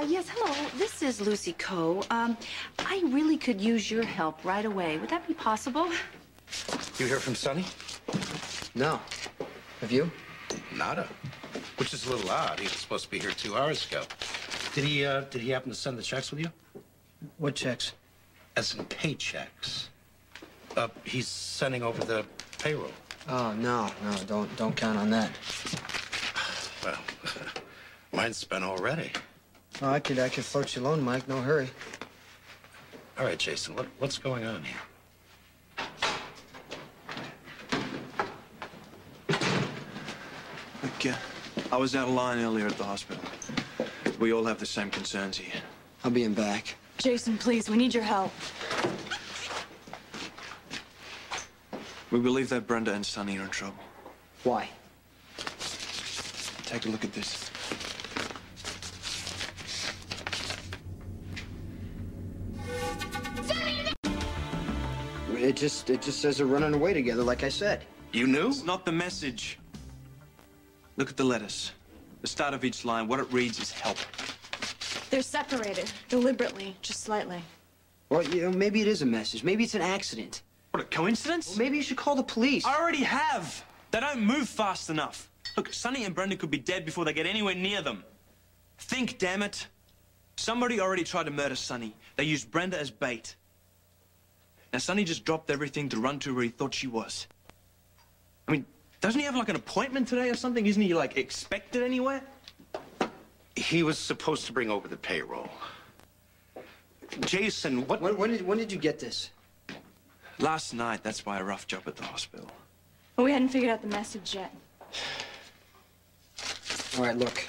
Uh, yes, hello. This is Lucy Coe. Um, I really could use your help right away. Would that be possible? You hear from Sonny? No. Have you? Nada. Which is a little odd. He was supposed to be here two hours ago. Did he, uh, did he happen to send the checks with you? What checks? As in paychecks. Uh, he's sending over the payroll. Oh, no, no, don't, don't count on that. Well, mine's spent already. Oh, I could, I could float you alone, Mike. No hurry. All right, Jason, what, what's going on here? Look, uh, I was out of line earlier at the hospital. We all have the same concerns here. I'll be in back. Jason, please, we need your help. We believe that Brenda and Sonny are in trouble. Why? Take a look at this. It just, it just says they're running away together, like I said. You knew? It's not the message. Look at the letters. The start of each line, what it reads is help. They're separated, deliberately, just slightly. Well, you know, maybe it is a message. Maybe it's an accident. What, a coincidence? Well, maybe you should call the police. I already have. They don't move fast enough. Look, Sonny and Brenda could be dead before they get anywhere near them. Think, damn it. Somebody already tried to murder Sonny. They used Brenda as bait. Now, Sonny just dropped everything to run to where he thought she was. I mean, doesn't he have like an appointment today or something? Isn't he like expected anywhere? He was supposed to bring over the payroll. Jason, what? When, when, did, when did you get this? Last night, that's why a rough job at the hospital. But we hadn't figured out the message yet. All right, look.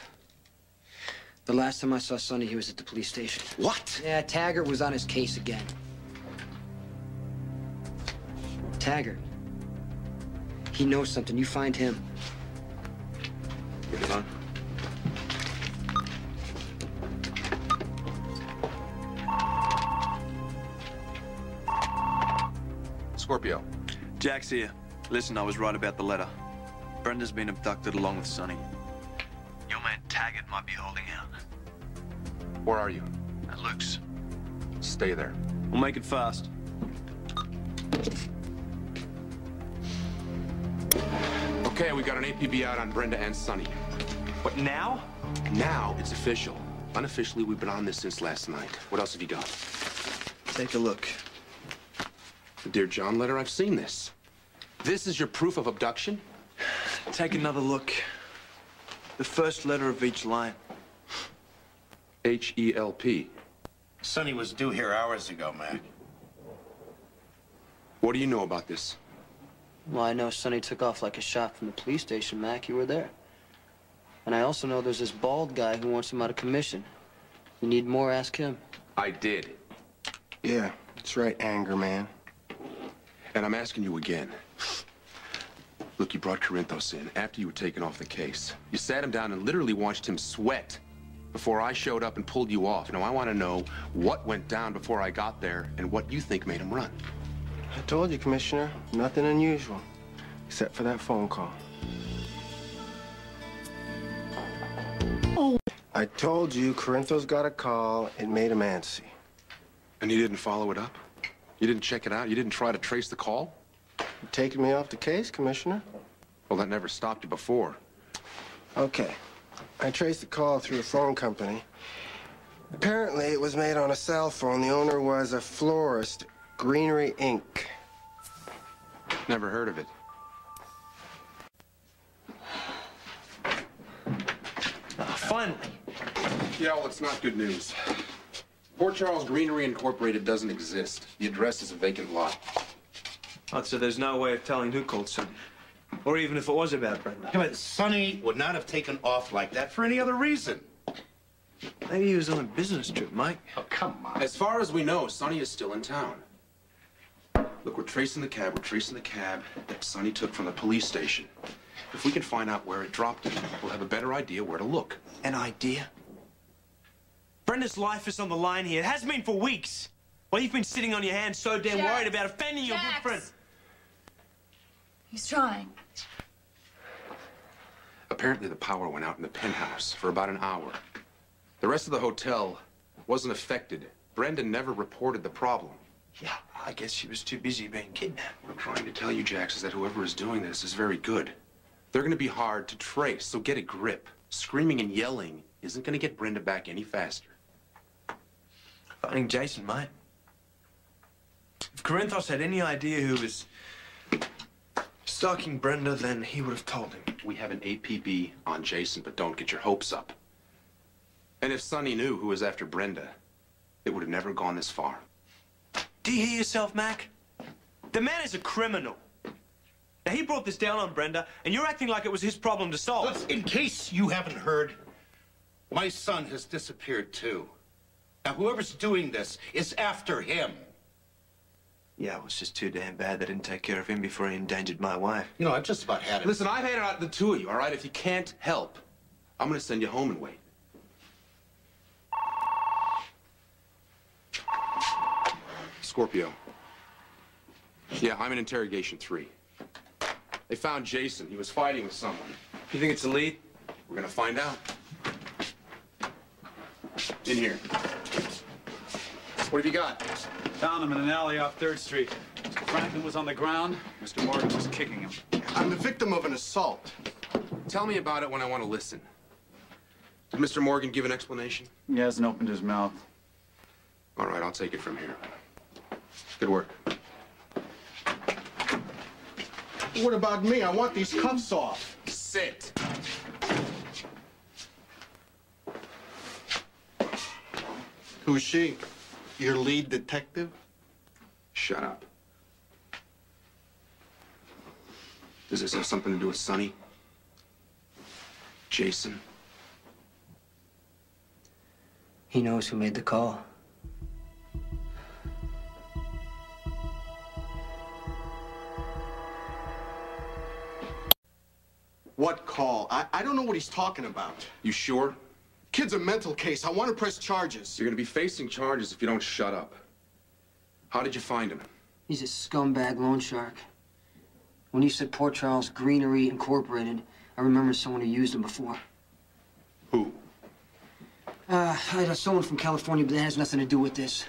The last time I saw Sonny, he was at the police station. What? Yeah, Taggart was on his case again. Taggart. He knows something. You find him. Get it on. Scorpio. Jax here. Listen, I was right about the letter. Brenda's been abducted along with Sonny. Your man Taggart might be holding out. Where are you? At Luke's. Stay there. We'll make it fast. Okay, we got an APB out on Brenda and Sonny. What, now? Now it's official. Unofficially, we've been on this since last night. What else have you got? Take a look. The Dear John letter? I've seen this. This is your proof of abduction? Take another look. The first letter of each line. H E L P. Sonny was due here hours ago, Mac. What do you know about this? Well, I know Sonny took off like a shot from the police station, Mac. You were there. And I also know there's this bald guy who wants him out of commission. You need more, ask him. I did. Yeah, that's right, anger man. And I'm asking you again. Look, you brought Corinthos in after you were taken off the case. You sat him down and literally watched him sweat before I showed up and pulled you off. Now, I want to know what went down before I got there and what you think made him run. I told you, Commissioner, nothing unusual, except for that phone call. Oh. I told you Corinthos got a call, it made him antsy. And you didn't follow it up? You didn't check it out? You didn't try to trace the call? You taking me off the case, Commissioner? Well, that never stopped you before. Okay. I traced the call through a phone company. Apparently, it was made on a cell phone. The owner was a florist, Greenery Inc. Never heard of it. Ah, finally. Yeah, well, it's not good news. Port Charles Greenery Incorporated doesn't exist. The address is a vacant lot. Oh, so there's no way of telling who called Sonny. Or even if it was about Brenda. Yeah, but Sonny would not have taken off like that for any other reason. Maybe he was on a business trip, Mike. Oh, come on. As far as we know, Sonny is still in town. Look, we're tracing the cab. We're tracing the cab that Sonny took from the police station. If we can find out where it dropped him, we'll have a better idea where to look. An idea? Brenda's life is on the line here. It has been for weeks. Well, you've been sitting on your hands so damn Jax. worried about offending your good Jax. friend. He's trying. Apparently, the power went out in the penthouse for about an hour. The rest of the hotel wasn't affected. Brenda never reported the problem. Yeah, I guess she was too busy being kidnapped. What I'm trying to tell you, Jax, is that whoever is doing this is very good. They're gonna be hard to trace, so get a grip. Screaming and yelling isn't gonna get Brenda back any faster. Finding Jason might. If Corinthos had any idea who was stalking Brenda, then he would have told him. We have an APB on Jason, but don't get your hopes up. And if Sonny knew who was after Brenda, it would have never gone this far. Do you hear yourself, Mac? The man is a criminal. Now, he brought this down on Brenda, and you're acting like it was his problem to solve. Look, in case you haven't heard, my son has disappeared too. Now, whoever's doing this is after him. Yeah, it was just too damn bad they didn't take care of him before he endangered my wife. You know, I've just about had it. Listen, I've had it out of the two of you, all right? If you can't help, I'm gonna send you home and wait. Scorpio. Yeah, I'm in interrogation three. They found Jason. He was fighting with someone. You think it's the lead? We're gonna find out. In here. What have you got? Found him in an alley off 3rd Street. Mr. Franklin was on the ground. Mr. Morgan was kicking him. I'm the victim of an assault. Tell me about it when I want to listen. Did Mr. Morgan give an explanation? He hasn't opened his mouth. All right, I'll take it from here. Good work. What about me? I want these cuffs off. Sit. Who's she? Your lead detective? Shut up. Does this have something to do with Sonny? Jason? He knows who made the call. What call? I, I don't know what he's talking about. You sure? Kid's a mental case. I want to press charges. You're gonna be facing charges if you don't shut up. How did you find him? He's a scumbag loan shark. When you said Port Charles Greenery Incorporated, I remembered someone who used him before. Who? Uh, I know someone from California, but that has nothing to do with this.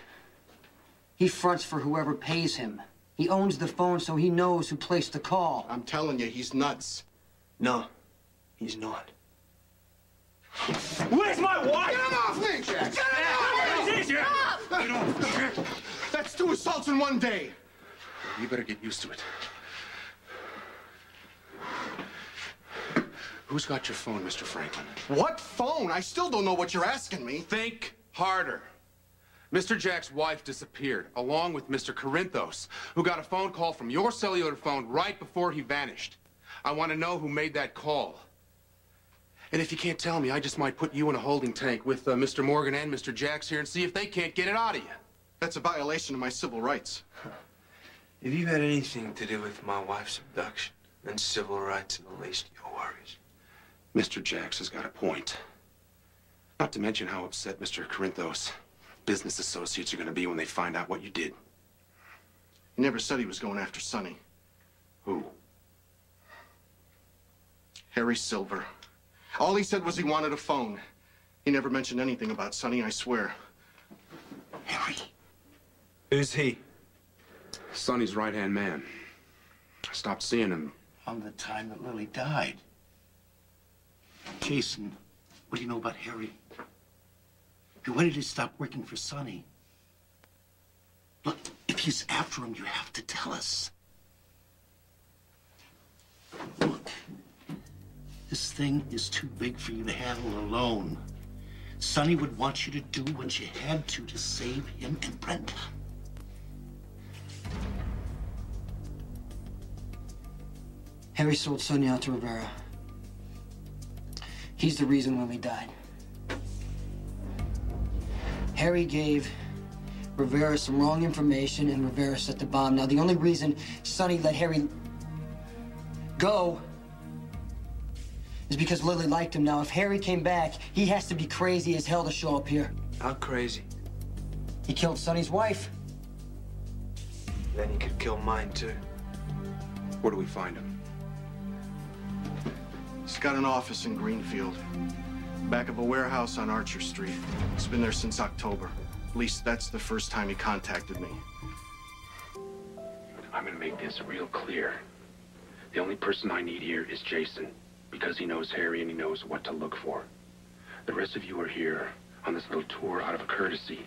He fronts for whoever pays him. He owns the phone, so he knows who placed the call. I'm telling you, he's nuts. No, he's not. Where's my wife? Get him off me, Jack! Get him off! That's two assaults in one day. You better get used to it. Who's got your phone, Mr. Franklin? What phone? I still don't know what you're asking me. Think harder. Mr. Jacks' wife disappeared, along with Mr. Corinthos, who got a phone call from your cellular phone right before he vanished. I want to know who made that call. And if you can't tell me, I just might put you in a holding tank with uh, Mr. Morgan and Mr. Jacks here and see if they can't get it out of you. That's a violation of my civil rights. If you've had anything to do with my wife's abduction, then civil rights are the least of your worries. Mr. Jacks has got a point. Not to mention how upset Mr. Corinthos' business associates are going to be when they find out what you did. He never said he was going after Sonny. Who? Harry Silver. All he said was he wanted a phone. He never mentioned anything about Sonny, I swear. Harry. Who's he? Sonny's right-hand man. I stopped seeing him. On the time that Lily died. Jason, what do you know about Harry? And when did he stop working for Sonny? Look, if he's after him, you have to tell us. Look, this thing is too big for you to handle alone. Sonny would want you to do what you had to to save him and Brenda. Harry sold Sonny out to Rivera. He's the reason Lily died. Harry gave Rivera some wrong information, and Rivera set the bomb. Now, the only reason Sonny let Harry go is because Lily liked him. Now, if Harry came back, he has to be crazy as hell to show up here. How crazy? He killed Sonny's wife. Then he could kill mine, too. Where do we find him? He's got an office in Greenfield. Back of a warehouse on Archer Street. It's been there since October. At least that's the first time he contacted me. I'm gonna make this real clear. The only person I need here is Jason, because he knows Harry and he knows what to look for. The rest of you are here on this little tour out of a courtesy.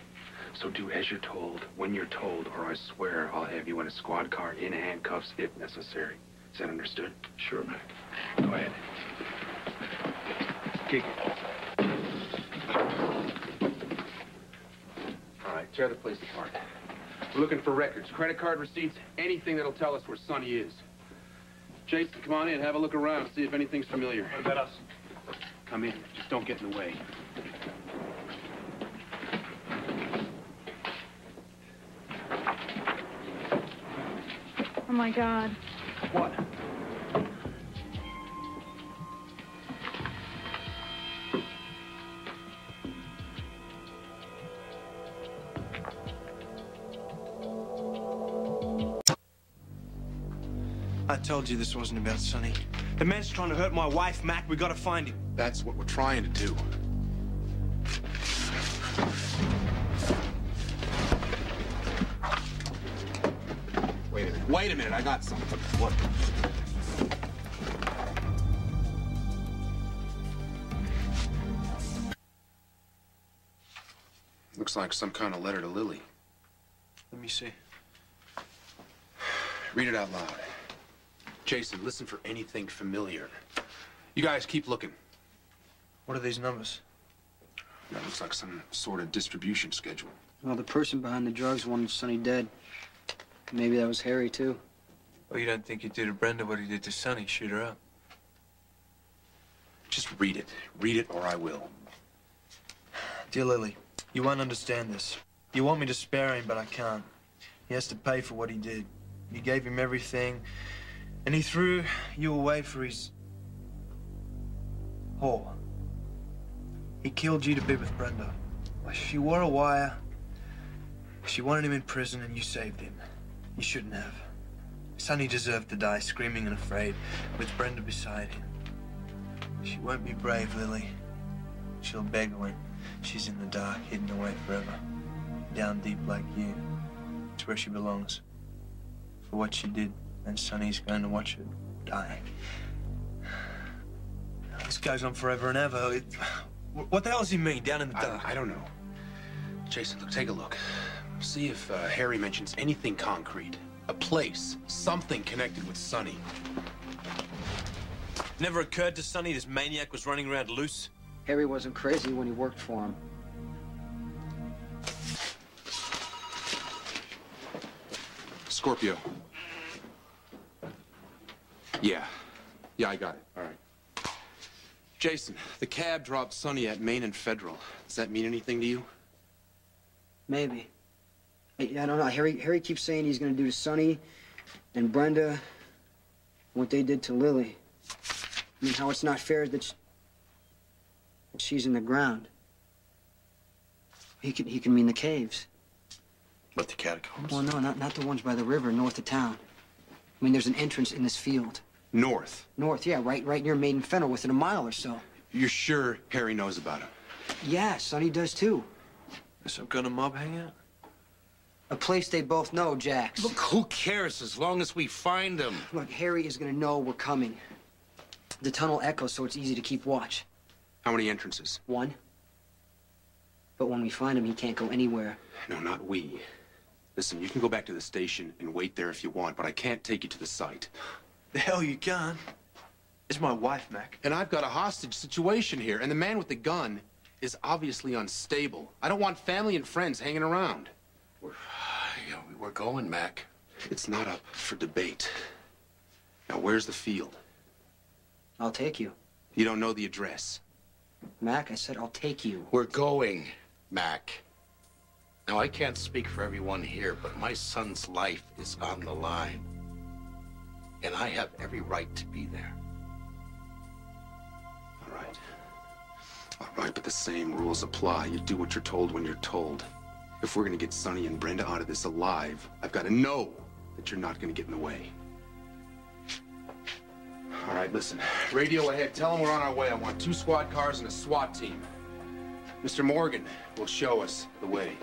So do as you're told, when you're told, or I swear I'll have you in a squad car in handcuffs if necessary. Is that understood? Sure, Mac. Go ahead. Kick it. All right, tear the place apart. We're looking for records, credit card receipts, anything that'll tell us where Sonny is. Jason, come on in, have a look around, see if anything's familiar. What about us? Come in, just don't get in the way. Oh my god. What? Told you this wasn't about Sonny. The man's trying to hurt my wife, Mac. We gotta find him. That's what we're trying to do. Wait a minute. Wait a minute. I got something. What? Looks like some kind of letter to Lily. Let me see. Read it out loud. Jason, listen for anything familiar. You guys keep looking. What are these numbers? That looks like some sort of distribution schedule. Well, the person behind the drugs wanted Sonny dead. Maybe that was Harry, too. Oh, you don't think he did to Brenda what he did to Sonny? Shoot her up. Just read it. Read it or I will. Dear Lily, you won't understand this. You want me to spare him, but I can't. He has to pay for what he did. You gave him everything, and he threw you away for his whore. He killed you to be with Brenda. She wore a wire. She wanted him in prison, and you saved him. You shouldn't have. Sonny deserved to die, screaming and afraid, with Brenda beside him. She won't be brave, Lily. She'll beg when she's in the dark, hidden away forever. Down deep like you. It's where she belongs. For what she did, and Sonny's going to watch her die. This goes on forever and ever. It, what the hell does he mean, down in the dark? I, I don't know. Jason, look, take a look. See if uh, Harry mentions anything concrete. A place, something connected with Sonny. Never occurred to Sonny this maniac was running around loose? Harry wasn't crazy when he worked for him. Scorpio. Yeah. Yeah, I got it. All right. Jason, the cab dropped Sonny at Main and Federal. Does that mean anything to you? Maybe. I, I don't know. Harry Harry keeps saying he's going to do to Sonny and Brenda what they did to Lily. I mean, how it's not fair that, sh that she's in the ground. He can he can mean the caves. But the catacombs? Well, no, not not the ones by the river north of town. I mean, there's an entrance in this field. North. North, yeah, right right near Main and Federal, within a mile or so. You're sure Harry knows about him? Yeah, Sonny does too. Some kind of mob hangout? A place they both know, Jax. Look, who cares as long as we find him? Look, Harry is gonna know we're coming. The tunnel echoes, so it's easy to keep watch. How many entrances? One. But when we find him, he can't go anywhere. No, not we. Listen, you can go back to the station and wait there if you want, but I can't take you to the site. The hell you can't. It's my wife, Mac. And I've got a hostage situation here, and the man with the gun is obviously unstable. I don't want family and friends hanging around. We're, Yeah, we're going, Mac. It's not up for debate. Now, where's the field? I'll take you. You don't know the address. Mac, I said I'll take you. We're going, Mac. Now, I can't speak for everyone here, but my son's life is on the line. And I have every right to be there. All right. All right, but the same rules apply. You do what you're told when you're told. If we're gonna get Sonny and Brenda out of this alive, I've got to know that you're not gonna get in the way. All right, listen. Radio ahead. Tell them we're on our way. I want two squad cars and a SWAT team. Mr. Morgan will show us the way.